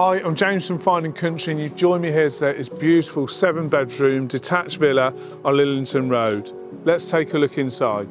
Hi, I'm James from Fine and Country and you've joined me here today at this beautiful seven bedroom detached villa on Lillington Road. Let's take a look inside.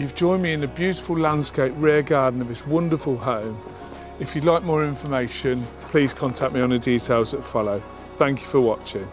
You've joined me in the beautiful landscape rear garden of this wonderful home. If you'd like more information, please contact me on the details that follow. Thank you for watching.